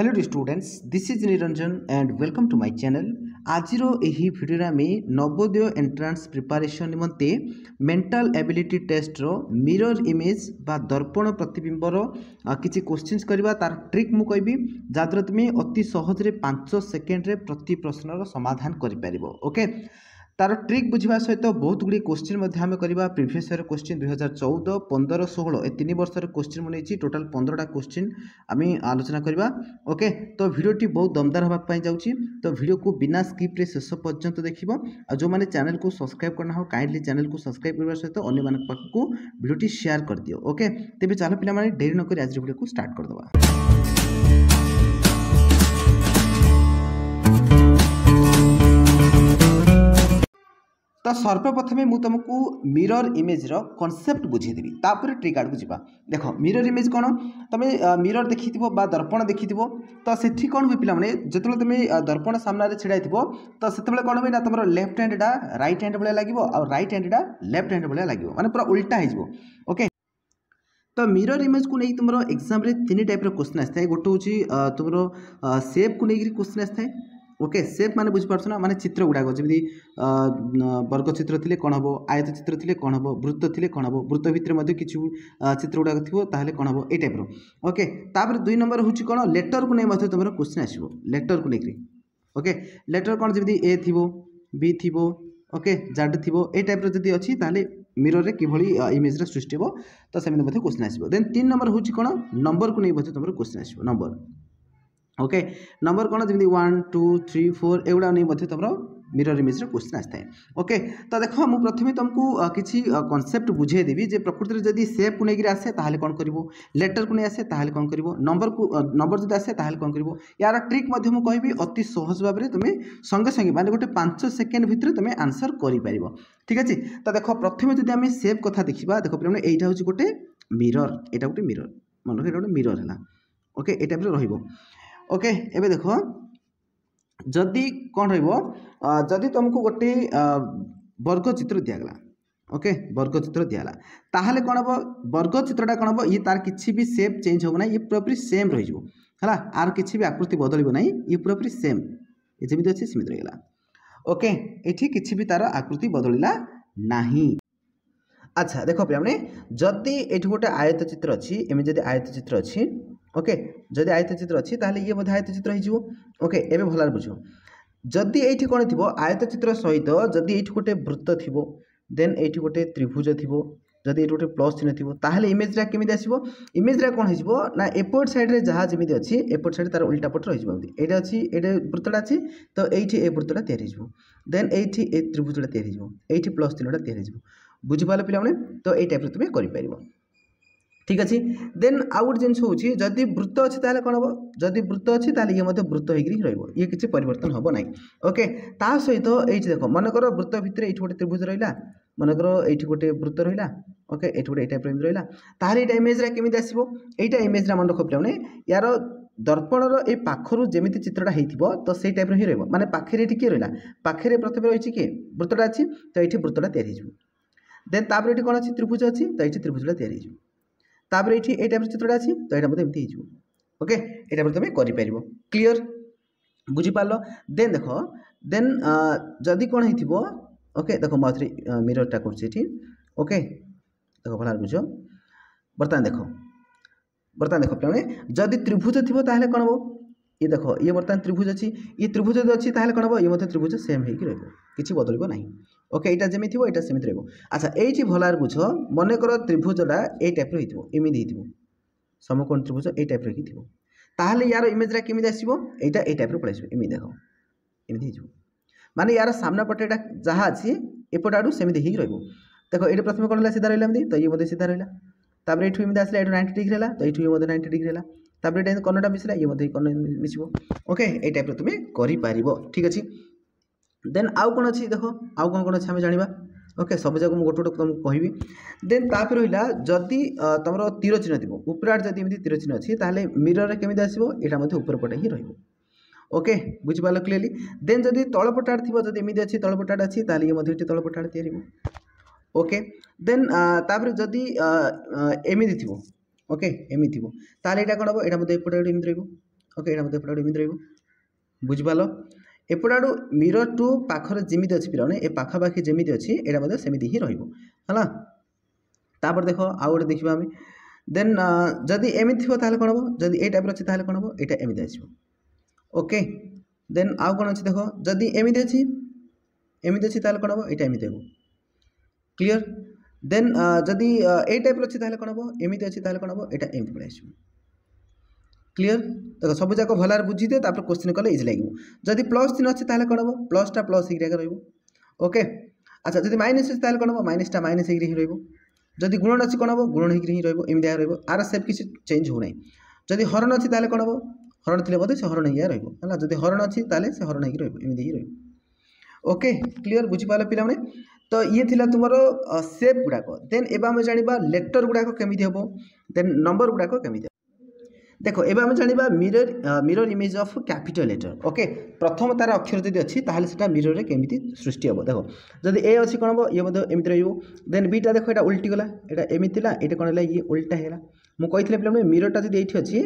hello students this is Niranjan and welcome to my channel ଆଜିର ଏହି ଭିଡ଼ିଓରେ ଆମେ ନବୋଦୟ ଏଣ୍ଟ୍ରାନ୍ସ ପ୍ରିପାରେସନ୍ ନିମନ୍ତେ ମେଣ୍ଟାଲ ଏବିଲିଟି ଟେଷ୍ଟର ମିରର ଇମେଜ୍ ବା ଦର୍ପଣ ପ୍ରତିବିମ୍ବର କିଛି କୋଶ୍ଚିନ୍ସ କରିବା ତାର ଟ୍ରିକ୍ ମୁଁ କହିବି ଯାହାଦ୍ୱାରା ତୁମେ ଅତି ସହଜରେ ପାଞ୍ଚ ସେକେଣ୍ଡରେ ପ୍ରତି ପ୍ରଶ୍ନର ସମାଧାନ କରିପାରିବ ଓକେ তার ট্রিক বুঝবা সহিত বহুত গুড়ি কোশ্চিন আমি করা প্রিভিয়স ইয়ার কোশ্চিন দুই হাজার চৌদ পনেরো ষোল এ তিন বর্ষর কোশ্চিন মু টোটাল পনেরোটা কোশ্চিন আমি আলোচনা করা ওকে তো ভিডিওটি বহু দমদার হওয়া যাচ্ছি তো ভিডিওকে বিনা স্কিপ্রে শেষ পর্যন্ত দেখব আপনার চ্যানেল কু সবসক্রাইব করনা हो কাইন্ডলি চ্যানেল কু সবসক্রাইব করা সহ অন্য পাখু ভিডিওটি সেয়ার করে দিও ওকে তেমনি চাল পিলা মানে ডেরি নকি আজ ভিডিও স্টার্ট করে দেওয়া ତ ସର୍ବପ୍ରଥମେ ମୁଁ ତୁମକୁ ମିରର୍ ଇମେଜ୍ର କନସେପ୍ଟ ବୁଝେଇଦେବି ତାପରେ ଟ୍ରିକ୍ ଆଡ଼କୁ ଯିବା ଦେଖ ମିରର୍ ଇମେଜ୍ କ'ଣ ତୁମେ ମିରର୍ ଦେଖିଥିବ ବା ଦର୍ପଣ ଦେଖିଥିବ ତ ସେଠି କ'ଣ ହୁଏ ପିଲାମାନେ ଯେତେବେଳେ ତୁମେ ଦର୍ପଣ ସାମ୍ନାରେ ଛିଡ଼ା ହେଇଥିବ ତ ସେତେବେଳେ କ'ଣ ହୁଏ ନା ତୁମର ଲେଫ୍ଟ ହ୍ୟାଣ୍ଡଟା ରାଇଟ୍ ହ୍ୟାଣ୍ଡ ଭଳିଆ ଲାଗିବ ଆଉ ରାଇଟ୍ ହ୍ୟାଣ୍ଡଟା ଲେଫ୍ଟ ହ୍ୟାଣ୍ଡ ଭଳିଆ ଲାଗିବ ମାନେ ପୁରା ଉଲ୍ଟା ହେଇଯିବ ଓକେ ତ ମିରର୍ ଇମେଜ୍କୁ ନେଇ ତୁମର ଏକ୍ଜାମ୍ରେ ତିନି ଟାଇପ୍ର କ୍ୱେଶ୍ଚିନ୍ ଆସିଥାଏ ଗୋଟେ ହେଉଛି ତୁମର ସେପ୍କୁ ନେଇକରି କ୍ୱେଶ୍ଚିନ୍ ଆସିଥାଏ ওকে ସେପ୍ ମାନେ ବୁଝିପାରୁଛ ନା ମାନେ ଚିତ୍ର ଗୁଡ଼ାକ ଯେମିତି ବର୍ଗଚିତ୍ର ଥିଲେ କ'ଣ ହେବ ଆୟତ ଚିତ୍ର ଥିଲେ କ'ଣ ହେବ ବୃତ୍ତ ଥିଲେ କ'ଣ ହେବ ବୃତ୍ତ ଭିତରେ ମଧ୍ୟ କିଛି ଚିତ୍ର ଗୁଡ଼ାକ ଥିବ ତାହେଲେ କ'ଣ ହେବ ଏଇ ଟାଇପ୍ର ଓକେ ତାପରେ ଦୁଇ ନମ୍ବର ହେଉଛି କ'ଣ ଲେଟର୍କୁ ନେଇ ମଧ୍ୟ ତୁମର କୋଶ୍ଚିନ୍ ଆସିବ ଲେଟର୍କୁ ନେଇକରି ଓକେ ଲେଟର୍ କ'ଣ ଯେମିତି ଏ ଥିବ ବି ଥିବ ଓକେ ଜାଡ୍ ଥିବ ଏଇ ଟାଇପ୍ର ଯଦି ଅଛି ତାହେଲେ ମିରରରେ କିଭଳି ଇମେଜ୍ର ସୃଷ୍ଟି ହେବ ତ ସେମିତି ମଧ୍ୟ କୋଶ୍ଚିନ୍ ଆସିବ ଦେନ୍ ତିନି ନମ୍ବର ହେଉଛି କ'ଣ ନମ୍ବରକୁ ନେଇ ମଧ୍ୟ ତୁମର କୋଶ୍ଚିନ୍ ଆସିବ ନମ୍ବର ଓକେ ନମ୍ବର କ'ଣ ଯେମିତି ୱାନ୍ ଟୁ ଥ୍ରୀ ଫୋର୍ ଏଗୁଡ଼ା ନେଇ ମଧ୍ୟ ତୁମର ମିରର ଇମେଜ୍ର କୋଶ୍ଚିନ୍ ଆସିଥାଏ ଓକେ ତ ଦେଖ ମୁଁ ପ୍ରଥମେ ତୁମକୁ କିଛି କନସେପ୍ଟ ବୁଝେଇ ଦେବି ଯେ ପ୍ରକୃତିରେ ଯଦି ସେପ୍କୁ ନେଇକିରି ଆସେ ତାହେଲେ କ'ଣ କରିବ ଲେଟର୍କୁ ନେଇ ଆସେ ତାହେଲେ କ'ଣ କରିବ ନମ୍ବରକୁ ନମ୍ବର ଯଦି ଆସେ ତାହେଲେ କ'ଣ କରିବ ୟାର ଟ୍ରିକ୍ ମଧ୍ୟ ମୁଁ କହିବି ଅତି ସହଜ ଭାବରେ ତୁମେ ସଙ୍ଗେ ସଙ୍ଗେ ମାନେ ଗୋଟେ ପାଞ୍ଚ ସେକେଣ୍ଡ ଭିତରେ ତୁମେ ଆନ୍ସର୍ କରିପାରିବ ଠିକ୍ ଅଛି ତ ଦେଖ ପ୍ରଥମେ ଯଦି ଆମେ ସେପ୍ କଥା ଦେଖିବା ଦେଖ ପିଲାମାନେ ଏଇଟା ହେଉଛି ଗୋଟେ ମିରର ଏଇଟା ଗୋଟେ ମିରର ମନେ ରଖ ଏଇଟା ଗୋଟେ ମିରର ହେଲା ଓକେ ଏଇ ଟାଇପ୍ର ରହିବ ओके एबे देख जदि कौन रदि तुमको गोटे वर्ग चित्र दिगला ओके वर्ग चित्र दिगला ताहले कौन हम वर्ग चित्रटा कौन हम ये तार किसी भी सेप चेंज हम ना ये पूरापूरी सेम रही है आर किसी भी आकृति बदल ना ये पूरापूरी सेम ये जमी अच्छे सेमती रहीगला ओके ये किसी तार आकृति बदल ना देख দেখো পিলামানে ये गोटे গোটে चित्र अच्छी এমনি যদি चित्र अच्छी ওকে যদি আয়তচিত্র ଅଛି ତାହେଲେ ଇଏ ମଧ୍ୟ ଆୟତଚିତ୍ର ହେଇଯିବ ଓକେ ଏବେ ଭଲରେ ବୁଝିବ ଯଦି ଏଇଠି କ'ଣ ଥିବ ଆୟତଚିତ୍ର ସହିତ ଯଦି ଏଇଠି ଗୋଟେ ବୃତ୍ତ ଥିବ ଦେନ୍ ଏଇଠି ଗୋଟେ ତ୍ରିଭୁଜ ଥିବ ଯଦି ଏଇଠି ଗୋଟେ ପ୍ଲସ୍ ଚିହ୍ନ ଥିବ ତାହେଲେ ଇମେଜ୍ଟା କେମିତି ଆସିବ ଇମେଜ୍ଟା କ'ଣ ହେଇଯିବ ନା ଏପଟ ସାଇଡ଼୍ରେ ଯାହା ଯେମିତି ଅଛି ଏପଟ ସାଇଡ଼୍ ତା'ର ଉଲ୍ଟା ପଟ ରହିଯିବ ଏମିତି ଏଇଟା ଅଛି ଏଇଟା ବୃତ୍ତଟା ଅଛି ତ ଏଇଠି ଏ ବୃତ୍ତଟା ତିଆରି ହେଇଯିବ ଦେନ୍ ଏଇଠି ଏ ତ୍ରିଭୁଜଟା ତିଆରି ହେଇଯିବ ଏଇଠି ପ୍ଲସ୍ ଚିହ୍ନଟା ତିଆରି ହେଇଯିବ ବୁଝିପାରିଲ ପିଲାମାନେ ତ ଏଇ ଟାଇପ୍ରେ ତୁମେ କରିପାରିବ ঠিক আছে দেন আউ গোটে জিনিস হচ্ছে যদি বৃত্ত অছি তাহলে কোণ হব যদি বৃত্ত অছি তাহলে ইয়ে মধ্যে বৃত্ত হয়ে রহব ইয়ে কিছু পরিবর্তন হব না ওকে তা সহিত এইটি দেখ মনে কর বৃত্ত ভিতরে এইটি গোটে ত্রিভুজ রহলা মনে কর এইটি গোটে বৃত্ত রহলা ওকে এইটি গোটে এই টাইপের এমনি রহলা তাহলে এইটা ইমেজরা কেমিতি আসব এইটা ইমেজরা মনে রখ পিলামানে ইয়ার ଦର୍ପଣର ଏଇ ପାଖରୁ ଯେମିତି ଚିତ୍ରଟା ହେଇଥିବ ତ ସେଇ ଟାଇପ୍ର ହିଁ ରହିବ ମାନେ ପାଖରେ ଏଠି କିଏ ରହିଲା ପାଖରେ ପ୍ରଥମେ ରହିଛି କିଏ ବୃତ୍ତଟା ଅଛି ତ ଏଇଠି ବୃତ୍ତଟା ତିଆରି ହେଇଯିବ ଦେନ୍ ତାପରେ ଏଠି କ'ଣ ଅଛି ତ୍ରିଭୁଜ ଅଛି ତ ଏଇଠି ତ୍ରିଭୁଜଟା ତିଆରି ହେଇଯିବ ତାପରେ ଏଇଠି ଏଇ ଟାଇପ୍ର ଚିତ୍ରଟା ଅଛି ତ ଏଇଟା ମଧ୍ୟ ଏମିତି ହେଇଯିବ ଓକେ ଏଇ ଟାଇପ୍ର ତୁମେ କରିପାରିବ କ୍ଲିଅର୍ ବୁଝିପାରିଲ ଦେନ୍ ଦେଖ ଦେନ୍ ଯଦି କ'ଣ ହେଇଥିବ ଓକେ ଦେଖ ମୁଁ ଆଉଥରେ ମିରର୍ଟା କରୁଛି ଏଠି ଓକେ ଦେଖ ଭଲ ବୁଝ ବର୍ତ୍ତମାନ ଦେଖ ବର୍ତ୍ତମାନ ଦେଖ ପିଲାମାନେ ଯଦି ତ୍ରିଭୁଜ ଥିବ ତାହେଲେ କ'ଣ ହେବ ଇଏ ଦେଖ ଇଏ ବର୍ତ୍ତମାନ ତ୍ରିଭୁଜ ଅଛି ଇଏ ତ୍ରିଭୁଜ ଯଦି ଅଛି ତାହେଲେ କ'ଣ ହେବ ଇଏ ମଧ୍ୟ ତ୍ରିଭୁଜ ସେମ୍ ହେଇକି ରହିବ କିଛି ବଦଳିବ ନାହିଁ ওকে এইটা যেমি থিব এইটা সেমি রহব আচ্ছা এইটি ভলার বুঝ মনে কর ত্রিভুজটা এই টাইপর হয়েছিল এমিতি হয়েছিল সমকোণ ত্রিভুজ এই টাইপর হয়েছিল তাহলে ইয়ার ইমেজটা কেমি আসব এইটা এই টাইপর পড়ে আসবে এমি দেখ এমিতি হয়েছিল মানে ইয়ার সামনা পটেটা যা আছে এপট আড়ু সেমিতি হয়ে রহব দেখো এটা প্রথমে কোণ হল সিধা রহলা এমনি তো ইয়ে মধ্যে সিধা রহলা তাপরে এইটু এমনি আসলে এইটু নাইনটি ডিগ্রি হল তো এইটু ইয়ে মধ্যে নাইনটি ডিগ্রি হল তাপরে এটা কর্ণটা মিশিলা ইয়ে মধ্যে কর্ণ মিশিব ওকে এই টাইপর তুমি করিপার ঠিক আছে ଦେନ୍ ଆଉ କ'ଣ ଅଛି ଦେଖ ଆଉ କ'ଣ କ'ଣ ଅଛି ଆମେ ଜାଣିବା ଓକେ ସବୁ ଯାକ ମୁଁ ଗୋଟେ ଗୋଟେ ତୁମକୁ କହିବି ଦେନ୍ ତାପରେ ରହିଲା ଯଦି ତୁମର ତିରଚିହ୍ନ ଥିବ ଉପର ଆଡ଼େ ଯଦି ଏମିତି ତିରଚିହ୍ନ ଅଛି ତାହେଲେ ମିରର୍ରେ କେମିତି ଆସିବ ଏଇଟା ମଧ୍ୟ ଉପରପଟେ ହିଁ ରହିବ ଓକେ ବୁଝିପାରିଲ କ୍ଲିଅର୍ଲି ଦେନ୍ ଯଦି ତଳପଟ ଆଡ଼େ ଥିବ ଯଦି ଏମିତି ଅଛି ତଳପଟ ଆଡ଼େ ଅଛି ତାହେଲେ ଇଏ ମଧ୍ୟ ଏଠି ତଳପଟ ଆଡ଼େ ତିଆରି ହେବ ଓକେ ଦେନ୍ ତାପରେ ଯଦି ଏମିତି ଥିବ ଓକେ ଏମିତି ଥିବ ତାହେଲେ ଏଇଟା କ'ଣ ହେବ ଏଇଟା ମଧ୍ୟ ଏପଟେ ଗୋଟେ ଏମିତି ରହିବ ଓକେ ଏଇଟା ମଧ୍ୟ ଏପଟେ ଗୋଟେ ଏମିତି ରହିବ ବୁଝିପାରିଲ ଏପଟ ଆଡ଼ୁ ମିରର୍ ଟୁ ପାଖରେ ଯେମିତି ଅଛି ପିଲାମାନେ ଏ ପାଖାପାଖି ଯେମିତି ଅଛି ଏଇଟା ମଧ୍ୟ ସେମିତି ହିଁ ରହିବ ହେଲା ତାପରେ ଦେଖ ଆଉ ଗୋଟେ ଦେଖିବା ଆମେ ଦେନ୍ ଯଦି ଏମିତି ଥିବ ତାହେଲେ କ'ଣ ହେବ ଯଦି ଏଇ ଟାଇପ୍ର ଅଛି ତାହେଲେ କ'ଣ ହେବ ଏଇଟା ଏମିତି ଆସିବ ଓକେ ଦେନ୍ ଆଉ କ'ଣ ଅଛି ଦେଖ ଯଦି ଏମିତି ଅଛି ଏମିତି ଅଛି ତାହେଲେ କ'ଣ ହେବ ଏଇଟା ଏମିତି ହେବ କ୍ଲିଅର୍ ଦେନ୍ ଯଦି ଏଇ ଟାଇପ୍ର ଅଛି ତାହେଲେ କ'ଣ ହେବ ଏମିତି ଅଛି ତାହେଲେ କ'ଣ ହେବ ଏଇଟା ଏମିତି ପଳାଇ ଆସିବ ক্লিয়ার দেখ সবু যাক ভালভাবে বুঝিদে তাপরে কোশ্চিন কলে ইজি লাগবে যদি প্লস চিহ্ন আছে তাহলে কম হব প্লসটা প্লস হইকি রহব ওকে আচ্ছা যদি মাইনাস আছে তাহলে কম হব মাইনাসটা মাইনাস হইকি হি রহব যদি গুণন আছে কম হব গুণন হইকি হি রহব এমনি রহব আর সেপ কিছু চেঞ্জ হো না যদি হরণ আছে তাহলে কম হব হরণ থিলে বোধে সে হরণ হইয়া রহব হ্যাঁ যদি হরণ আছে তাহলে সে হরণ হইকি রহব এমনি হি রহব ওকে ক্লিয়ার বুঝিপার পিলামানে तो ये थिला तुमर सेप गुड़ाक देन एवं आम जाना लेटर गुड़ाक केमी हम देन नंबर गुड़ाक केमी দেখ এবার আমি জাঁয়া mirror mirror image of capital letter okay প্রথম তার অক্ষর যদি অছি তাহলে সেটা মিররে কেমিতি সৃষ্টি হব দেখ যদি এ অছি কোণ হব ইয়ে মধ্যে এমিতি রহব দেন বিটা দেখো এটা উল্টিগলা এটা এমিতিলা এটা কোণ হল ইয়ে উল্টা হয়ে ମୁଁ କହିଥିଲି ପିଲାମାନେ ମିରରଟା ଯଦି ଏଇଠି ଅଛି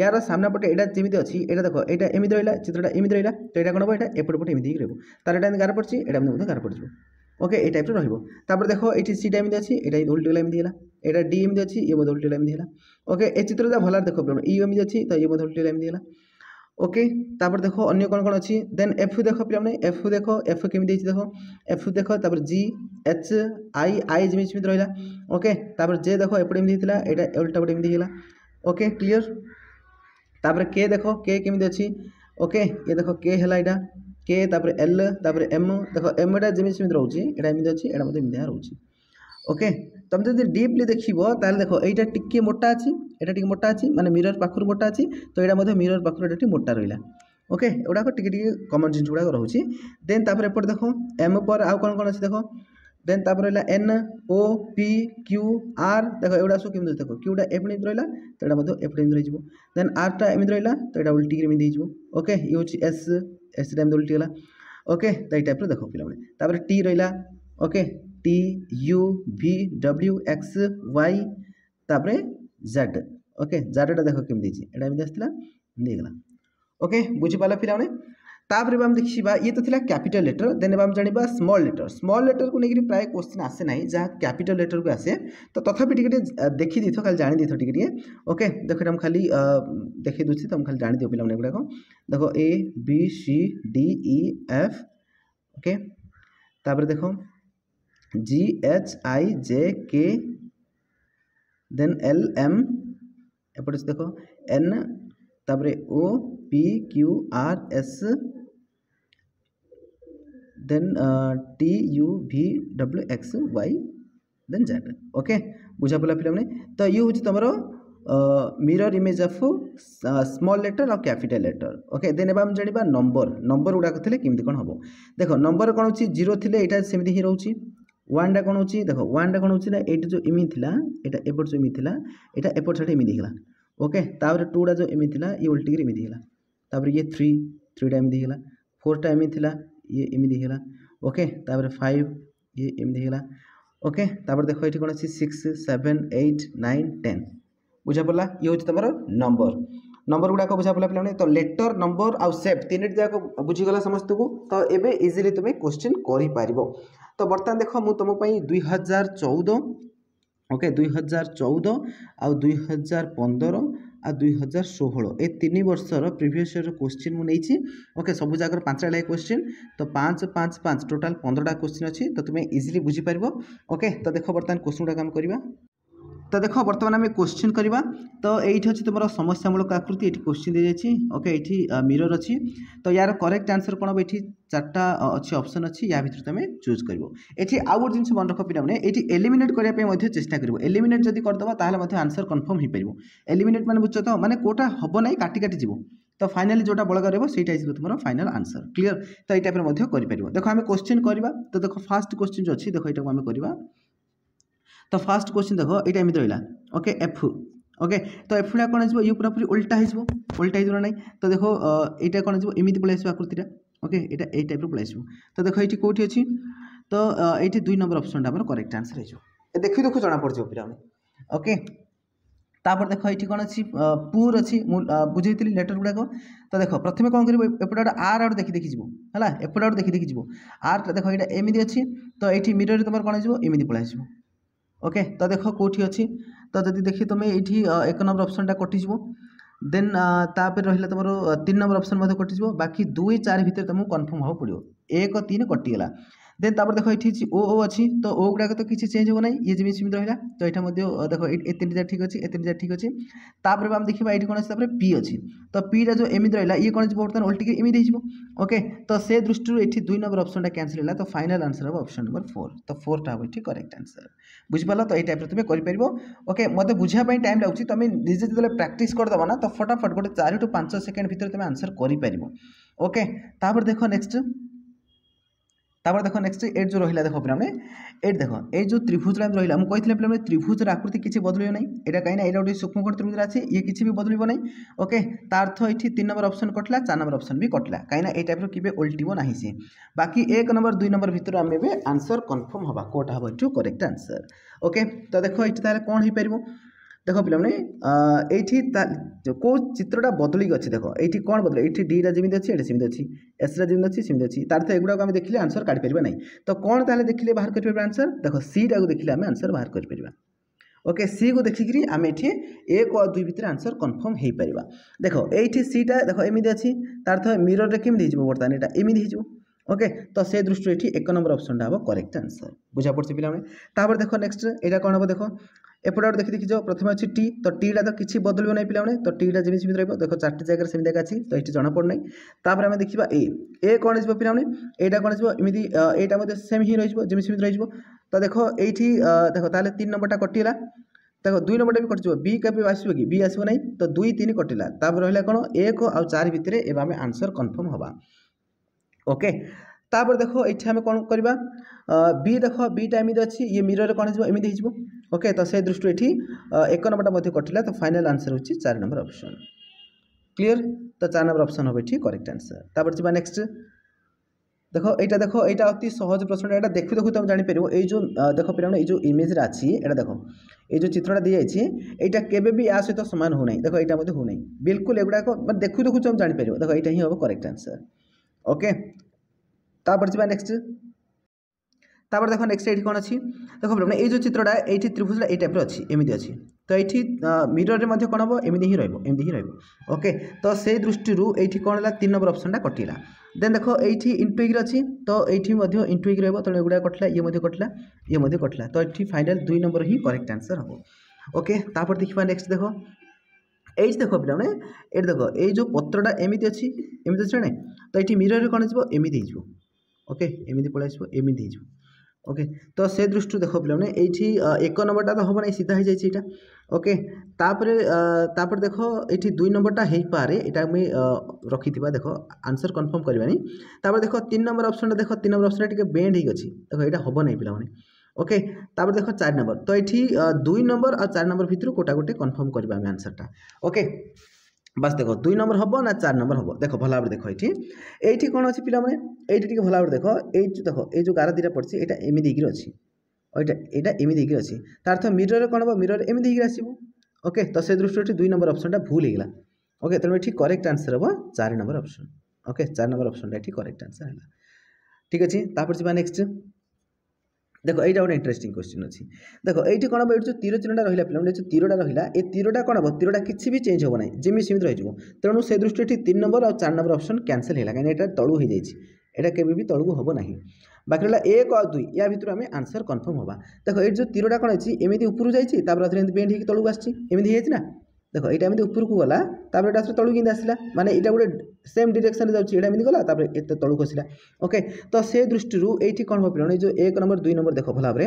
ୟାର ସାମ୍ନା ପଟେ ଏଇଟା ଯେମିତି ଅଛି ଏଇଟା ଦେଖ ଏଇଟା ଏମିତି ରହିଲା ଚିତ୍ରଟା ଏମିତି ରହିଲା ତ ଏଇଟା କ'ଣ ହେବ ଏଇଟା ଏପଟ ପଟେ ଏମିତି ହେଇକି ରହିବ ତା'ର ଏଇଟା ଏମିତି ଗାର ପଡ଼ିଛି ଏଇଟା ଏମିତି ମଧ୍ୟ ଗାର ପଡ଼ିଯିବ ওকে এই টাইপটা ରହିବ তারপরে দেখো ଏଠି ସିଟା ଏମିତି ଅଛି ଏଇଟା ଉଲ୍ଟିଗଲା ଏମିତି ହେଲା ଏଇଟା ଡି ଏମିତି ଅଛି ଇଏ ମଧ୍ୟ ଉଲ୍ଟିଗଲା ଏମିତି ହେଲା ଓକେ ଏ ଚିତ୍ରଟା ଭଲରେ ଦେଖ ପ୍ରୋବ୍ଲେମ୍ ଇ ଏମିତି ଅଛି ତ ଇଏ ମଧ୍ୟ ଉଲ୍ଟିଗଲା ଏମିତି ହେଲା ওকে তারপর দেখো অন্য কোন কোন আছে দেন এফ দেখো পিলামানে এফ দেখো এফ কেমি দিয়েছি দেখো এফ দেখো তারপর জি এচ আই আই যেমি সেমি রহিলা ওকে তারপর জে দেখো এপটে এমনি হয়েছিল এটা উল্টা পটে এমনি হয়েছিল ওকে ক্লিয়ার তারপরে কে দেখো কে কেমি আছে ওকে এ দেখো কে হেলা এটা কে তাপরে এল তাপরে এম দেখো এমটা যেমি সেমি রয়েছে এটা এমনি অছি এটা মধ্যে এমনি রয়েছে ওকে তুমি যদি ডিপলি দেখব তাহলে দেখো এইটা টিকি মোটা আছে এটা টিকি মোটা আছে মানে মিরর পাখর মোটা আছে তো এটা মধ্যে মিরর পাখর এটা টিকি মোটা রইলা ওকে এগুড়াক টিকি টিকি কমন জিনিস গুড়াক রয়েছে দেন তাপরে এপটে দেখো এম পর আউ কোণ কোণ আছে দেখো দেন তাপরে রইলা N O P Q R দেখো এগুলা সব কেমন দেখো কিউটা এপটে এমনি রইলা তো এটা মধ্যে এপটে এমনি রইব দেন আরটা এমনি রইলা তো এটা উল্টিকি এমনি হয়ে যাব ওকে ইয়ে হচ্ছে এস ଏସ୍ ଟାଇମ୍ ଉଲ୍ଟିଗଲା ଓକେ ତ ଏଇ ଟାଇପ୍ର ଦେଖ ପିଲାମାନେ ତାପରେ ଟି ରହିଲା okay T U V W X Y ତାପରେ ଜେଡ୍ ଓକେ ଜେଡ୍ଟା ଦେଖ କେମିତି ହେଇଛି ଏଇଟା ଏମିତି ଆସିଥିଲା ଏମିତି ହେଇଗଲା ଓକେ ବୁଝିପାରିଲା ପିଲାମାନେ तापर मैम देखा ये तो कैपिटाल लेटर देन मैम जाना स्मल लेटर स्मल लेटर को लेकिन प्राय क्वेश्चन आसे ना जहाँ कैपिटाल लेटर को आसे तो तथापि टे देखी दी खाली जाणी दी टे ओके देख मुझे खाली देखे दूसरी तुम खाली जाणी दिव पे गुड़ाक देख A B C D E F okay तापर देख जी एच आई जे के देन एल एम एपटे देख एन तापर O P Q R S then uh, t u v w x y then z okay बुझा पड़ा पे तो यू हूँ तुम mirror image of small letter uh capital letter okay then एवं जाना नंबर नंबर गुड़ाक थे कमी कौन हम देखो नंबर कौन हो जीरो थी यहाँ सेमती ही रोचे ওয়ানটা কোণ হচ্ছে দেখো ওয়ানটা কোণ হচ্ছে না এইটা যে এমি লা এটা এপট যে এমি লা এটা এপট সাইড এমি হলা ওকে তাপরে টুটা যে এমি লা ই दिखला এমি ये তাপরে ইয়ে থ্রি থ্রিটা এমি হলা ফোরটা এমি লা ଇଏ ଏମିତି ହେଲା ଓକେ ତାପରେ ଫାଇଭ ଇଏ ଏମିତି ହେଲା ଓକେ ତାପରେ ଦେଖ ଏଠି କ'ଣ ଅଛି six seven eight nine ten ବୁଝା ପଡ଼ିଲା ଇଏ ହେଉଛି ତୁମର ନମ୍ବର ନମ୍ବର ଗୁଡ଼ାକ ବୁଝା ପଡ଼ିଲା ପିଲାମାନେ ତ ଲେଟର ନମ୍ବର ଆଉ ସେପ୍ ତିନିଟି ଯାକ ବୁଝିଗଲା ସମସ୍ତଙ୍କୁ ତ ଏବେ ଇଜିଲି ତୁମେ କୋଶ୍ଚିନ୍ କରିପାରିବ ତ ବର୍ତ୍ତମାନ ଦେଖ ମୁଁ ତୁମ ପାଇଁ ଦୁଇ ହଜାର ଚଉଦ ଓକେ ଦୁଇ ହଜାର ଚଉଦ ଆଉ ଦୁଇ ହଜାର ପନ୍ଦର ଆଉ ଦୁଇ ହଜାର ଷୋହଳ ଏ ତିନି ବର୍ଷର ପ୍ରିଭିୟସ୍ ଇୟର୍ର କୋଶ୍ଚିନ୍ ମୁଁ ନେଇଛି ଓକେ ସବୁ ଜାଗାର ପାଞ୍ଚଟା ଲେଖା କୋଶ୍ଚିନ୍ ତ ପାଞ୍ଚ ପାଞ୍ଚ ପାଞ୍ଚ ଟୋଟାଲ୍ ପନ୍ଦରଟା କୋଶ୍ଚିନ୍ ଅଛି ତ ତୁମେ ଇଜିଲି ବୁଝିପାରିବ ଓକେ ତ ଦେଖ ବର୍ତ୍ତମାନ କୋଶ୍ଚିନ୍ ଗୁଡ଼ାକ ଆମେ କରିବା তো দেখো বর্তমানে আমি কোশ্চিন করা তো এইটি হচ্ছে তোমার সমস্যামূলক আকৃতি এটি কোশ্চিন দিয়েছি ওকে এইটি মিরর অছি তো ইয়ার করেক্ট আনসর কোণ হব এটি চারটা অছি অপসন অছি ইয়া ভিতরে তুমি চুজ করব এটি আউ গোটে জিনিস মনে রখ পিলামানে এটি এলিমিনেট করা চেষ্টা করব এলিমিনেট যদি করেদেব তাহলে আনসর কনফর্ম হয়ে পাব এলিমিনেট মানে বুঝছ তো মানে কোটা হব না কাটি কাটি যাব তো ফাইনালি যেটা বলগা রহব সেইটা আসবে তোমার ফাইনাল আনসর ক্লিয়ার তো এই টাইপের করে পাব দেখো আমি কোশ্চিন করা তো দেখো ফার্স্ট কোশ্চিন যে অছি দেখো এটাকে আমি করা ତ ଫାଷ୍ଟ କୋଶ୍ଚିନ୍ ଦେଖ ଏଇଟା ଏମିତି ରହିଲା ଓକେ ଏଫ୍ ওকে তো এফুটা কোণ আসবে ইয়ে পুরাপুরি উল্টা হয়ে উল্টা হয়ে না তো দেখো এইটা কোণ আসবে এমিতি পলাই আসবে আকৃতিটা ওকে এটা এই টাইপের পলাই আসবে তো দেখো এইটি কোটি অছি তো এইটি দুই নম্বর অপশনটা আমার করেক্ট আনসার হয়ে দেখি দেখু জনা পড়ছে পিলামানে ওকে তাপরে দেখো এইটি কোণ অছি পুর অছি বুঝাইলি লেটর গুড়াক তো দেখো প্রথমে কোণ করব এপটে গোটে আর আউট দেখি দেখি যাব হ্যাঁ এপটে গোটে দেখি দেখি যাব আরটা দেখো এটা এমিতি অছি তো এইটি মিররে তোমার কোণ আসবে এমিতি পলাই আসবে ଓକେ ତ ଦେଖ କେଉଁଠି ଅଛି ତ ଯଦି ଦେଖି ତୁମେ ଏଇଠି ଏକ ନମ୍ବର ଅପସନ୍ଟା କଟିଯିବ ଦେନ୍ ତାପରେ ରହିଲା ତୁମର ତିନି ନମ୍ବର ଅପସନ୍ ମଧ୍ୟ କଟିଯିବ ବାକି ଦୁଇ ଚାରି ଭିତରେ ତୁମକୁ କନଫର୍ମ ହେବାକୁ ପଡ଼ିବ ଏକ ତିନି କଟିଗଲା ଦେନ୍ ତାପରେ ଦେଖ ଏଠି ଅଛି ଓ ଓ ଅଛି ତ ଓ ଗୁଡ଼ାକ ତ କିଛି ଚେଞ୍ଜ ହେବ ନାହିଁ ଇଏ ଯେମିତି ସେମିତି ରହିଲା ତ ଏଇଟା ମଧ୍ୟ ଦେଖ ଏ ତିନିଟା ଠିକ୍ ଅଛି ଏ ତିନିଟା ଠିକ୍ ଅଛି ତାପରେ ଆମେ ଦେଖିବା ଏଇଠି କ'ଣ ଅଛି ତାପରେ ପି ଅଛି ତ ପିଟା ଯେଉଁ ଏମିତି ରହିଲା ଇଏ କ'ଣ ବର୍ତ୍ତମାନ ଓଲଟିକି ଏମିତି ହେଇଯିବ ଓକେ ତ ସେ ଦୃଷ୍ଟିରୁ ଏଠି ଦୁଇ ନମ୍ବର ଅପସନଟା କ୍ୟାନ୍ସଲ୍ ହେଲା ତ ଫାଇନାଲ୍ ଆନ୍ସର୍ ହେବ ଅପସନ୍ ନମ୍ବର ଫୋର୍ ତ ଫୋର୍ଟା ହେବ ଏଠି କରେକ୍ଟ ଆନ୍ସର୍ ବୁଝିପାରିଲ ତ ଏଇ ଟାଇପ୍ର ତୁମେ କରିପାରିବ ଓକେ ମୋତେ ବୁଝିବା ପାଇଁ ଟାଇମ୍ ଲାଗୁଛି ତୁମେ ନିଜେ ଯେତେବେଳେ ପ୍ରାକ୍ଟିସ୍ କରିଦେବ ନା ତ ଫଟାଫଟ ଗୋଟେ ଚାରିଠୁ ପାଞ୍ଚ ସେକେଣ୍ଡ ଭିତରେ ତୁମେ ଆନ୍ସର୍ କରିପାରିବ ଓକେ ତାପରେ ଦେଖ ନେକ୍ସଟ তারপরে দেখো নেক্সট ଏଇଟ୍ ଯେଉଁ ରହିଲା ଦେଖ ପିଲାମାନେ ଏଇଟ୍ ଦେଖ ଏଇ ଯେଉଁ ତ୍ରିଭୁଜଟା ରହିଲା ମୁଁ କହିଥିଲି ପିଲାମାନେ ତ୍ରିଭୁଜର ଆକୃତି କିଛି ବଦଳିବ ନାହିଁ ଏଇଟା କାହିଁକିନା ଏଇଟା ଗୋଟେ ସୂକ୍ଷ୍ମକୋଣ ତ୍ରିଭୁଜ ଅଛି ଇଏ କିଛି ବି ବଦଳିବ ନାହିଁ ଓକେ ତା ଅର୍ଥ ଏଠି ତିନି ନମ୍ବର ଅପସନ୍ କଟିଲା ଚାରି ନମ୍ବର ଅପସନ୍ ବି କଟିଲା କାହିଁକିନା ଏଇ ଟାଇପ୍ର କେବେ ଓଲଟିବ ନାହିଁ ସିଏ ବାକି ଏକ ନମ୍ବର ଦୁଇ ନମ୍ବର ଭିତରୁ ଆମେ ଏବେ ଆନ୍ସର୍ କନଫର୍ମ ହେବା କେଉଁଟା ହେବ ଏଠୁ କରେକ୍ଟ ଆନ୍ସର୍ ଓକେ ତ ଦେଖ ଏଠି ତାହେଲେ କ'ଣ ହେଇପାରିବ ଦେଖ ପିଲାମାନେ ଏଇଠି କେଉଁ ଚିତ୍ରଟା ବଦଳିକି ଅଛି ଦେଖ ଏଇଠି କ'ଣ ବଦଳ ଏଇଠି ଡିଟା ଯେମିତି ଅଛି ଏଠି ସେମିତି ଅଛି ଏସ୍ଟା ଯେମିତି ଅଛି ସେମିତି ଅଛି ତା'ର ତ ଏଗୁଡ଼ାକୁ ଆମେ ଦେଖିଲେ ଆନ୍ସର୍ କାଢ଼ିପାରିବା ନାହିଁ ତ କ'ଣ ତାହେଲେ ଦେଖିଲେ ବାହାର କରିପାରିବା ଆନ୍ସର୍ ଦେଖ ସିଟାକୁ ଦେଖିଲେ ଆମେ ଆନ୍ସର୍ ବାହାର କରିପାରିବା ওকে সি কু দেখিকি আমি এটি এক আর দুই ভিতরে আনসর কনফর্ম হয়ে পার দেখ এইটি সিটা দেখ এমি আছে তার মিররে কমিটি হয়ে বর্তমানে এটা এমি হয়ে ওকে তো সে দৃষ্টি এটি এক নম্বর অপশনটা হব করেক্ট আনসর বুঝা পড়ছে পিলামে তাপরে দেখ নেক্সট এটা কোণ হব দেখ এপটে গোটে দেখি দেখি প্রথমে অছি টি তো টিটা তো কিছু বদলব না পিলামে তো টিটা যেমি সেমি রহব দেখ চারটি জায়গায় সেমি জায়গা আছে তো এটি জনাপড় না তাপরে আমি দেখিবা এ এ কোণ যাব পিলামে এইটা কোণ যাব এমনি এইটা মধ্যে সেম হি রহব যেমি সেমি রহব তো দেখ এইটি দেখ তাহলে তিন নম্বরটা কটিলা দেখ দুই নম্বরটা বি কটিযোগ বি কেবে আসবে কি বি আসবে না তো দুই তিন কটিলা তাপরে রহলা কোণ এক আউ চারি ভিতরে এবার আমি আনসর কনফর্ম হবা ওকে ତାପରେ ଦେଖ ଏଠି ଆମେ କ'ଣ କରିବା ବି ଦେଖ ବିଟା ଏମିତି ଅଛି ଇଏ ମିରରେ କ'ଣ ହେଇଯିବ ଏମିତି ହେଇଯିବ ଓକେ ତ ସେ ଦୃଷ୍ଟିରୁ ଏଠି ଏକ ନମ୍ବରଟା ମଧ୍ୟ କଟିଲା ତ ଫାଇନାଲ୍ ଆନ୍ସର୍ ହେଉଛି ଚାରି ନମ୍ବର ଅପସନ୍ କ୍ଲିଅର୍ ତ ଚାରି ନମ୍ବର ଅପସନ୍ ହେବ ଏଠି କରେକ୍ଟ ଆନ୍ସର୍ ତାପରେ ଯିବା ନେକ୍ସଟ ଦେଖ ଏଇଟା ଦେଖ ଏଇଟା ଅତି ସହଜ ପ୍ରଶ୍ନଟା ଏଇଟା ଦେଖୁ ଦେଖୁ ତୁମେ ଜାଣିପାରିବ ଏଇ ଯେଉଁ ଦେଖ ପିଲାମାନେ ଏଇ ଯେଉଁ ଇମେଜରେ ଅଛି ଏଇଟା ଦେଖ ଏଇ ଯେଉଁ ଚିତ୍ରଟା ଦିଆଯାଇଛି ଏଇଟା କେବେ ବି ୟା ସହିତ ସମାନ ହେଉନାହିଁ ଦେଖ ଏଇଟା ମଧ୍ୟ ହେଉନାହିଁ ବିଲକୁଲ ଏଗୁଡ଼ାକ ମାନେ ଦେଖୁ ଦେଖୁ ତୁମେ ଜାଣିପାରିବ ଦେଖ ଏଇଟା ହିଁ ହେବ କରେକ୍ଟ ଆନ୍ସର୍ ওকে তারপর যা নেক্সট তারপর দেখো নেক্সট এটি কোণ অছি দেখো মানে এই যে চিত্রটা এইটি ত্রিভুজটা এই টাইপের অছি এমিতি অছি তো এইটি মিররে মধ্যে কোণ হব এমিতি হি রহব এমিতি হি রহব ওকে তো সেই দৃষ্টিরু এইটি কোণ হল তিন নম্বর অপশনটা কটিলা দেন দেখো এইটি ইন্টুইগ্র অছি তো এইটি মধ্যে ইন্টুইগ রহব তেমন এগুলা কটিলা ইয়ে মধ্যে কটিলা ইয়ে মধ্যে কটিলা তো এটি ফাইনাল দুই নম্বর হি করেক্ট আনসার হব ওকে তারপর দেখিবা নেক্সট দেখো ଏଇଠି ଦେଖ ପିଲାମାନେ ଏଇଠି ଦେଖ ଏଇ ଯେଉଁ ପତ୍ରଟା ଏମିତି ଅଛି ଏମିତି ଅଛି ନା ନାହିଁ ତ ଏଠି ମିରରରେ କ'ଣ ହେଇଯିବ ଏମିତି ହେଇଯିବ ଓକେ ଏମିତି ପଳେଇ ଆସିବ ଏମିତି ହେଇଯିବ ওকে তো সে দৃষ্টি দেখো পিলামানে এইটি এক নম্বরটা তো হব না সিধা হয়ে যাই এটা ওকে তাপরে তাপরে দেখো এইটি দুই নম্বরটা হয়ে পারে এটা আমি রক্ষিথিবা দেখো আনসর কনফর্ম করবানি তাপরে দেখো তিন নম্বর অপশনটা দেখো তিন নম্বর অপশনটা টিকে বেন্ড হয়ে গেছি দেখো এটা হব না পিলামানে ওকে তাপরে দেখ চারি নম্বর তো এটি দুই নম্বর আর চারি নম্বর ভিতর কোটা গোটে কনফর্ম করবা আমি আনসারটা ওকে বাস দেখ দুই নম্বর হব না চার নম্বর হব দেখ ভাল ভাবে দেখ এটি এইটি কোণ অছি পিলামানে এইটি টিকে ভাল ভাবে দেখ এই দেখ এই যে গার দুইটা পড়ছে এটা এমিতি হইকি অছি ওইটা এটা এমিতি হইকি অছি তার অর্থ মিররে কোণ হব মিররে এমিতি হইকি আসিব ওকে তো সেই দৃষ্টি এটি দুই নম্বর অপশনটা ভুল হইগলা ওকে তেমন এটি করেক্ট আনসার হব চারি নম্বর অপশন ওকে চার নম্বর অপশনটা এটি করেক্ট আনসার হল ঠিক আছে তারপর যা নেক্সট দেখো এইটা গোটে ইন্টারেষ্টিং কোশ্চিନ୍ ଅଛି ଦେଖ ଏଇଠି କ'ଣ ହେବ ଏଠି ଯେଉଁ ତୀର ଚିହ୍ନଟା ରହିଲା ପିଲାମାନେ ଯେଉଁ ତୀରଟା ରହିଲା ଏ ତୀରଟା କ'ଣ ହେବ ତୀରଟା କିଛି ବି ଚେଞ୍ଜ ହେବ ନାହିଁ ଯେମିତି ସେମିତି ରହିଯିବ ତେଣୁ ସେ ଦୃଷ୍ଟିରୁ ଏଠି ତିନି ନମ୍ବର ଆଉ ଚାରି ନମ୍ବର ଅପସନ୍ କ୍ୟାନସଲ୍ ହେଲା କାହିଁକି ଏଇଟା ତଳୁ ହୋଇଯାଇଛି ଏଇଟା କେବେ ବି ତଳକୁ ହେବ ନାହିଁ ବାକି ରହିଲା ଏକ ଆଉ ଦୁଇ ୟା ଭିତରୁ ଆମେ ଆନ୍ସର୍ କନଫର୍ମ ହେବା ଦେଖ ଏଇଠି ଯେଉଁ ତୀରଟା କ'ଣ ଅଛି ଏମିତି ଉପରୁ ଯାଇଛି ତାପରେ ଏଥିରେ ଏମିତି ବେଣ୍ଡ ହେଇକି ତଳକୁ ଆସିଛି ଏମିତି ହେଇଯାଇଛି ନା ଦେଖ ଏଇଟା ଏମିତି ଉପରକୁ ଗଲା ତାପରେ ଏଇଟା ଆସିଲା ତଳକୁ କେମିତି ଆସିଲା ମାନେ ଏଇଟା ଗୋଟେ ସେମ୍ ଡିରେକ୍ସନ୍ରେ ଯାଉଛି ଏଇଟା ଏମିତି ଗଲା ତାପରେ ଏତେ ତଳକୁ ଆସିଲା ଓକେ ତ ସେ ଦୃଷ୍ଟିରୁ ଏଇଠି କ'ଣ ଭାବିଲଣି ଏଇ ଯେଉଁ ଏକ ନମ୍ବର ଦୁଇ ନମ୍ବର ଦେଖ ଭଲ ଭାବରେ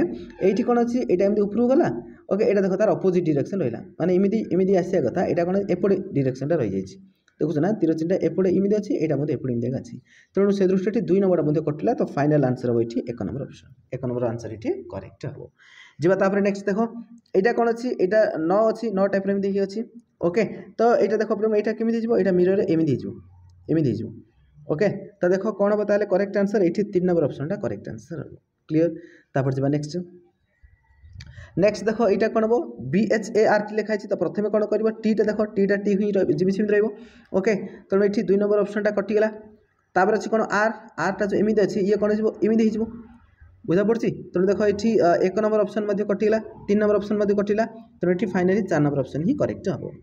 ଏଇଠି କ'ଣ ଅଛି ଏଇଟା ଏମିତି ଉପରକୁ ଗଲା ଓକେ ଏଇଟା ଦେଖ ତାର ଅପୋଜିଟ୍ ଡିରେକ୍ସନ୍ ରହିଲା ମାନେ ଏମିତି ଏମିତି ଆସିବା କଥା ଏଇଟା କ'ଣ ଏପଟେ ଡିରେକ୍ସନ୍ଟା ରହିଯାଇଛି দেখুছো না তীর চিহ্নটা এপটে ইমিদি আছে এটার মধ্যে এপটে ইমিদি আছে তেমন সেই দৃষ্টি দুই নম্বরটা মধ্যে কটিলা তো ফাইনাল আনসার হব এটি এক নম্বর অপশন এক নম্বর আনসার এটি করেক্ট হব ଯିବା ତାପରେ ନେକ୍ସଟ ଦେଖ ଏଇଟା କ'ଣ ଅଛି ଏଇଟା ନଅ ଅଛି ନଅ ଟାଇପ୍ର ଏମିତି ହେଇକି ଅଛି ଓକେ ତ ଏଇଟା ଦେଖ ପ୍ରଥମେ ଏଇଟା କେମିତି ଯିବ ଏଇଟା ମିରର ଏମିତି ହେଇଯିବ ଏମିତି ହେଇଯିବ ଓକେ ତ ଦେଖ କ'ଣ ହେବ ତାହେଲେ କରେକ୍ଟ ଆନ୍ସର ଏଇଠି ତିନି ନମ୍ବର ଅପସନଟା କରେକ୍ଟ ଆନ୍ସର ହେବ କ୍ଲିଅର ତାପରେ ଯିବା ନେକ୍ସଟ নেক্সট দেখো এইটা কোণ হব বিএচএআর টি লেখা আছে তো প্রথমে কোণ করব টিটা দেখো টিটা টি হই যেমি সেমি রহব ওকে তেমন এটি দুই নম্বর অপশনটা কটিগলা তাপরে আছে কোণ আর আরটা যে এমিতি আছে ইয়ে কোণ হয়ে এমিতি হয়ে ବୁଝାପଡ଼ୁଛି ତେଣୁ ଦେଖ ଏଠି ଏକ ନମ୍ବର ଅପସନ୍ ମଧ୍ୟ କଟିଗଲା ତିନି ନମ୍ବର ଅପସନ୍ ମଧ୍ୟ କଟିଲା ତେଣୁ ଏଠି ଫାଇନାଲି ଚାରି ନମ୍ବର ଅପସନ୍ ହିଁ କରେକ୍ଟ ହେବ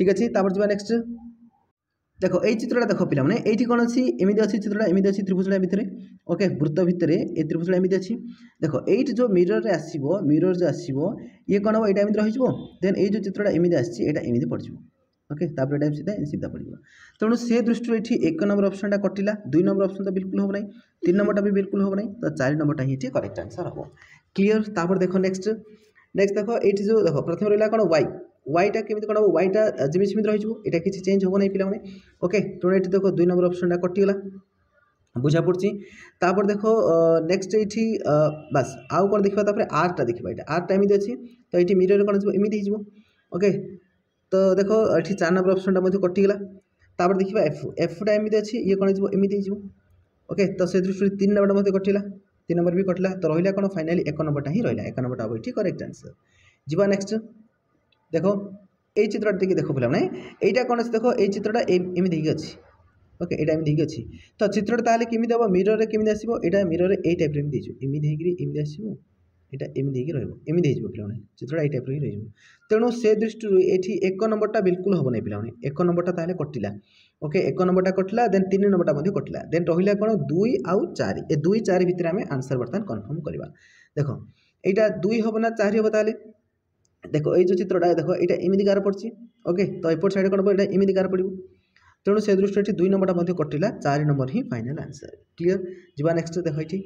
ଠିକ୍ ଅଛି ତାପରେ ଯିବା ନେକ୍ସଟ দেখ এই চিত্রটা দেখ পিলামানে এইটি কোণ অছি এমিতি অছি চিত্রটা এমিতি অছি ত্রিভুজটা ভিতরে ওকে বৃত্ত ভিতরে এই ত্রিভুজটা এমিতি অছি দেখ এইটি যে মিররে আসিব মিরর যে আসিব ইয়ে কোণ হব এটা এমিতি রহিযিব দেন এই যে চিত্রটা এমিতি আসছে এটা এমিতি পড়িব ওকে তাপরে ଏଇଟା ସିଧା ସିଧା ପଡ଼ିଯିବ ତେଣୁ ସେ ଦୃଷ୍ଟିରୁ ଏଠି ଏକ ନମ୍ବର ଅପସନଟା କଟିଲା ଦୁଇ ନମ୍ବର ଅପସନ ତ ବିଲକୁଲ ହେବ ନାହିଁ ତିନି ନମ୍ବରଟା ବି ବିଲକୁଲ ହେବ ନାହିଁ ତ ଚାରି ନମ୍ବରଟା ହିଁ ଏଠି କରେକ୍ଟ ଆନ୍ସର ହେବ କ୍ଲିଅର ତାପରେ ଦେଖ ନେକ୍ସଟ ନେକ୍ସଟ ଦେଖ ଏଇଠି ଯେଉଁ ଦେଖ ପ୍ରଥମେ ରହିଲା କ'ଣ ୱାଇ ୱାଇଟା କେମିତି କ'ଣ ହେବ ୱାଇଟା ଯେମିତି ସେମିତି ରହିଯିବ ଏଇଟା କିଛି ଚେଞ୍ଜ ହେବ ନାହିଁ ପିଲାମାନେ ଓକେ ତେଣୁ ଏଠି ଦେଖ ଦୁଇ ନମ୍ବର ଅପସନଟା କଟିଗଲା বুঝা পড়ছি তারপর দেখো নেক্সট এইটি বাস আউ কোণ দেখবা তারপরে আরটা দেখবা এটা আরটা এমনি আছে তো এইটি মিরর কোণ যাব এমনি হয়ে যাব ওকে ତ ଦେଖ ଏଠି ଚାରି ନମ୍ବର ଅପସନ୍ଟା ମଧ୍ୟ କଟିଗଲା ତାପରେ ଦେଖିବା ଏଫ୍ ଏଫ୍ଟା ଏମିତି ଅଛି ଇଏ କ'ଣ ହେଇଯିବ ଏମିତି ହେଇଯିବ ଓକେ ତ ସେ ଦୃଷ୍ଟିରୁ ତିନି ନମ୍ବରଟା ମଧ୍ୟ କଟିଲା ତିନି ନମ୍ବର ବି କଟିଲା ତ ରହିଲା କ'ଣ ଫାଇନାଲି ଏକ ନମ୍ବରଟା ହିଁ ରହିଲା ଏକ ନମ୍ବରଟା ହେବ ଏଠି କରେକ୍ଟ ଆନ୍ସର୍ ଯିବା ନେକ୍ସଟ ଦେଖ এই চিত্রটা দেখে দেখো পিলাম এইটা কোণ আছে দেখো এই চিত্রটা এমনি হয়ে আছে ওকে এটা এমনি হয়ে আছে তো চিত্রটা তাহলে কেমি দেব মিররে কেমি আসব এটা মিররে এই টাইপের এমনি দিয়েছ এমনি হয়ে এমনি আসব ଏଇଟା ଏମିତି ହେଇକି ରହିବ ଏମିତି ହେଇଯିବ ପିଲାମାନେ ଚିତ୍ରଟା ଏଇ ଟାଇପ୍ର ହିଁ ରହିଯିବ ତେଣୁ ସେ ଦୃଷ୍ଟିରୁ ଏଠି ଏକ ନମ୍ବରଟା ବିଲକୁଲ ହେବନି ପିଲାମାନେ ଏକ ନମ୍ବରଟା ତାହେଲେ କଟିଲା ଓକେ ଏକ ନମ୍ବରଟା କଟିଲା ଦେନ୍ ତିନି ନମ୍ବରଟା ମଧ୍ୟ କଟିଲା ଦେନ୍ ରହିଲା କ'ଣ ଦୁଇ ଆଉ ଚାରି ଏ ଦୁଇ ଚାରି ଭିତରେ ଆମେ ଆନ୍ସର୍ ବର୍ତ୍ତମାନ କନଫର୍ମ କରିବା ଦେଖ ଏଇଟା ଦୁଇ ହେବ ନା ଚାରି ହେବ ତାହେଲେ ଦେଖ ଏଇ ଯେଉଁ ଚିତ୍ରଟା ଦେଖ ଏଇଟା ଏମିତି ଗାର ପଡ଼ିଛି ଓକେ ତ ଏପଟ ସାଇଡ଼୍ କ'ଣ ହେବ ଏଇଟା ଏମିତି ଗାର ପଡ଼ିବ ତେଣୁ ସେ ଦୃଷ୍ଟିରୁ ଏଠି ଦୁଇ ନମ୍ବରଟା ମଧ୍ୟ କଟିଲା ଚାରି ନମ୍ବର ହିଁ ଫାଇନାଲ୍ ଆନ୍ସର୍ କ୍ଲିଅର୍ ଯିବା ନେକ୍ସଟ ଦେଖ ଏଠି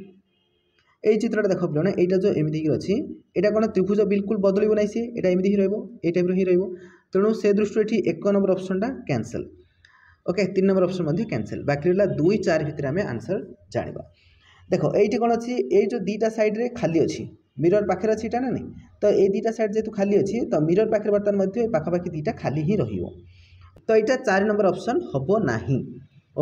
এই চিত্রটা ଦେଖ ପିଲାମାନେ ଏଇଟା ଯେଉଁ ଏମିତିକି ଅଛି ଏଇଟା କ'ଣ ତ୍ରିଭୁଜ ବିଲକୁଲ ବଦଳିବ ନାହିଁ ସିଏ ଏଇଟା ଏମିତି ହିଁ ରହିବ ଏଇ ଟାଇପ୍ର ହିଁ ରହିବ ତେଣୁ ସେ ଦୃଷ୍ଟିରୁ ଏଠି ଏକ ନମ୍ବର ଅପସନ୍ଟା କ୍ୟାନସଲ୍ ଓକେ ତିନି ନମ୍ବର ଅପସନ୍ ମଧ୍ୟ କ୍ୟାନସଲ୍ ବାକି ରହିଲା ଦୁଇ ଚାରି ଭିତରେ ଆମେ ଆନ୍ସର୍ ଜାଣିବା ଦେଖ ଏଇଠି କ'ଣ ଅଛି ଏଇ ଯେଉଁ ଦୁଇଟା ସାଇଡ଼୍ରେ ଖାଲି ଅଛି ମିରର ପାଖରେ ଅଛି ଏଇଟା ନା ନାହିଁ ତ ଏଇ ଦୁଇଟା ସାଇଡ଼୍ ଯେହେତୁ ଖାଲି ଅଛି ତ ମିରର ପାଖରେ ବର୍ତ୍ତମାନ ମଧ୍ୟ ପାଖାପାଖି ଦୁଇଟା ଖାଲି ହିଁ ରହିବ ତ ଏଇଟା ଚାରି ନମ୍ବର ଅପସନ୍ ହେବ ନାହିଁ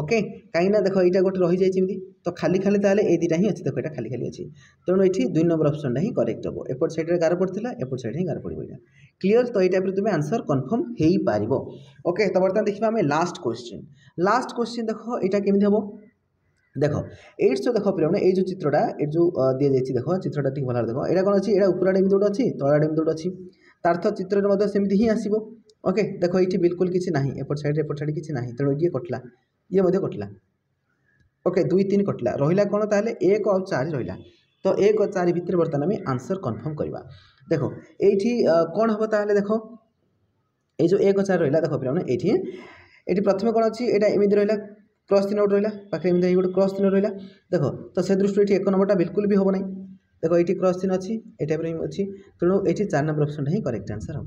ওকে কাହିଁକିନା ଦେଖ ଏଇଟା ଗୋଟେ ରହିଯାଇଛି ଏମିତି ତ ଖାଲି ଖାଲି ତାହେଲେ ଏଇ ଦୁଇଟା ହିଁ ଅଛି ଦେଖ ଏଇଟା ଖାଲି ଖାଲି ଅଛି ତେଣୁ ଏଠି ଦୁଇ ନମ୍ବର ଅପସନଟା ହିଁ କରେକ୍ଟ ହେବ ଏପଟ ସାଇଡ଼ରେ ଗାର ପଡ଼ିଥିଲା ଏପଟ ସାଇଡ଼ ହିଁ ଗାର ପଡ଼ିବ ଏଇଟା କ୍ଲିଅର୍ ତ ଏଇ ଟାଇପ୍ରେ ତୁମେ ଆନ୍ସର୍ କନଫର୍ମ ହୋଇପାରିବ ଓକେ ତ ବର୍ତ୍ତମାନ ଦେଖିବା ଆମେ ଲାଷ୍ଟ କ୍ୱେଶ୍ଚିନ୍ ଲାଷ୍ଟ କ୍ୱେଶ୍ଚିନ୍ ଦେଖ ଏଇଟା କେମିତି ହେବ দেখ এইটস দেখ পিলামানে এই যে চিত্রটা এই যে দিয়ে যাচ্ছি দেখ চিত্রটা ঠিক ভালো দেখ এটা কোণ অছি এটা উপর আড়ে এমনি গোটে অছি তল আড়ে এমনি গোটে অছি তার অর্থ চিত্রের মধ্যে সেমিতি হি আসব ওকে দেখ এইটি বিলকুল কিছু না এপট সাইডে এপট সাইড কিছু না তেমন ইয়ে কটলা ଇଏ ମଧ୍ୟ କଟିଲା ଓକେ ଦୁଇ ତିନି କଟିଲା ରହିଲା କ'ଣ ତାହେଲେ ଏକ ଆଉ ଚାରି ରହିଲା ତ ଏକ ଚାରି ଭିତରେ ବର୍ତ୍ତମାନ ଆମେ ଆନ୍ସର୍ କନଫର୍ମ କରିବା ଦେଖ ଏଇଠି କ'ଣ ହେବ ତାହେଲେ ଦେଖ ଏଇ ଯେଉଁ ଏକ ଚାରି ରହିଲା ଦେଖ ପିଲାମାନେ ଏଇଠି ଏଠି ପ୍ରଥମେ କ'ଣ ଅଛି ଏଇଟା ଏମିତି ରହିଲା ক্রস তিন আউট রহলা পাখে এমনি গোটে ক্রস তিন রহলা দেখ তো সে দৃষ্টি এটি এক নম্বরটা বিলকুল বি হব না দেখ এটি ক্রস তিন অছি এই টাইপের অছি তেমন এটি চার নম্বর অপশনটা হি করেক্ট আনসার হব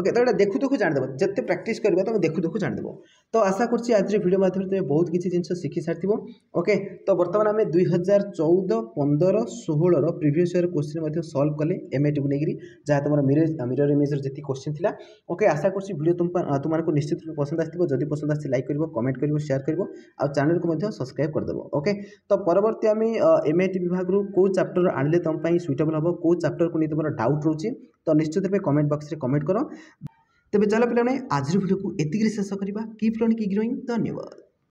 ওকে ତ ଏଇଟା ଦେଖୁ ଦେଖୁ ଜାଣିଦେବ ଯେତେ ପ୍ରାକ୍ଟିସ୍ କରିବ ତୁମେ ଦେଖୁ ଦେଖୁ ଜାଣିଦେବ ତ ଆଶା କରୁଛି ଆଜିର ଭିଡ଼ିଓ ମାଧ୍ୟମରେ ତୁମେ ବହୁତ କିଛି ଜିନିଷ ଶିଖିସାରିଥିବ ଓକେ ତ ବର୍ତ୍ତମାନ ଆମେ ଦୁଇ ହଜାର ଚଉଦ ପନ୍ଦର ଷୋହଳର ପ୍ରିଭିୟସ୍ ଇୟର୍ କୋଶ୍ଚିନ୍ ମଧ୍ୟ ସଲ୍ଭ କଲେ ଏମ୍ଏଟିକୁ ନେଇକରି ଯାହା ତୁମର ମିରର୍ ମିରର୍ ଇମେଜ୍ର ଯେତିକି କୋଶ୍ଚିନ୍ ଥିଲା ଓକେ ଆଶା କରୁଛି ଭିଡ଼ିଓ ତୁମ ତୁମମାନଙ୍କୁ ନିଶ୍ଚିତ ରୂପେ ପସନ୍ଦ ଆସିଥିବ ଯଦି ପସନ୍ଦ ଆସିଛି ଲାଇକ୍ କରିବ କମେଣ୍ଟ କରିବ ସେୟାର କରିବ ଆଉ ଚ୍ୟାନେଲ୍କୁ ମଧ୍ୟ ସବସ୍କ୍ରାଇବ୍ କରିଦେବ ଓକେ ତ ପରବର୍ତ୍ତୀ ଆମେ ଏମ୍ଏଟି ବିଭାଗରୁ କେଉଁ ଚାପ୍ଟର ଆଣିଲେ ତୁମ ପାଇଁ ସୁଇଟେବଲ୍ ହେବ କେଉଁ ଚାପ୍ଟରକୁ ନେଇ ତୁମର ଡାଉଟ୍ ରହୁଛି ତ ନିଶ୍ଚିତ ରୂପେ କମେଣ୍ଟ ବକ୍ସରେ କମେଣ୍ଟ କର ତେବେ ଚାଲ ପିଲାମାନେ ଆଜିର ଭିଡ଼ିଓକୁ ଏତିକିରେ ଶେଷ କରିବା କିପ୍ ଲର୍ଣ୍ଣିଂ କି ଗ୍ରୋଇଂ ଧନ୍ୟବାଦ